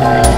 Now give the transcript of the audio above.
Bye.